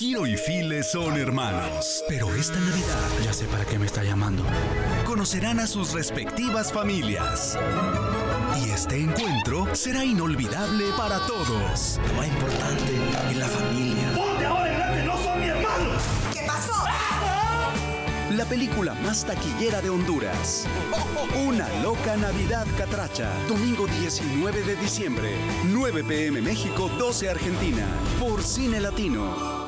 Kiro y File son hermanos, pero esta Navidad Ya sé para qué me está llamando. conocerán a sus respectivas familias. Y este encuentro será inolvidable para todos. Lo más importante es la familia. ¡Ponte ahora adelante! ¡No son mi hermano! ¿Qué pasó? La película más taquillera de Honduras. Una loca Navidad Catracha. Domingo 19 de diciembre. 9 pm México, 12 Argentina. Por Cine Latino.